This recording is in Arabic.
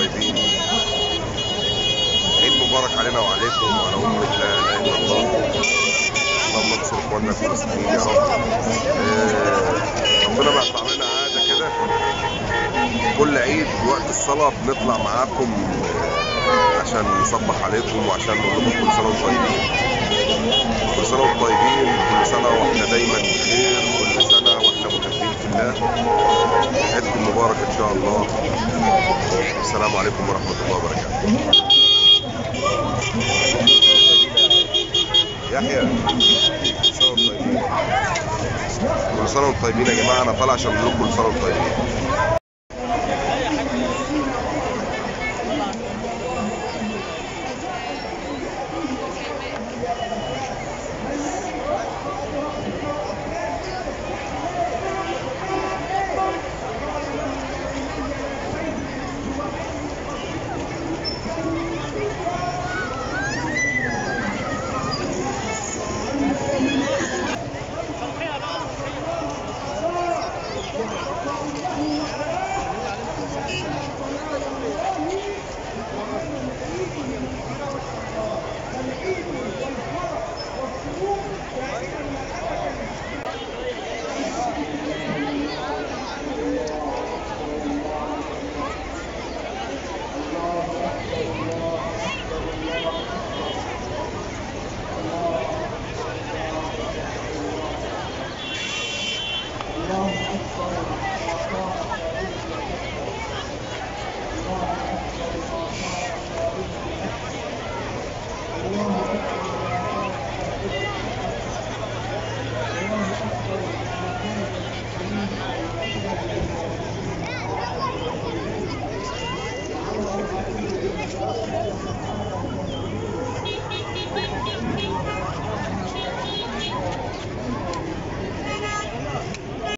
طيبين. عيد مبارك علينا وعليكم وعلى أمة لا إله إلا الله. اللهم انصر إخواننا الفلسطينيين يا رب. آه، ربنا بقى لنا عادة كده. كل عيد وقت الصلاة بنطلع معاكم آه، عشان نصبح عليكم وعشان نقول لكم كل سنة وأنتم طيبين. كل سنة وأنتم طيبين كل سنة وإحنا دايما بخير كل سنة وإحنا محبين في الله. مبارك إن شاء الله. السلام عليكم ورحمة الله وبركاته. يحيى وأنتم طيبين. كل سنة وأنتم طيبين يا جماعة أنا طالع عشان لكم كل سنة وأنتم طيبين.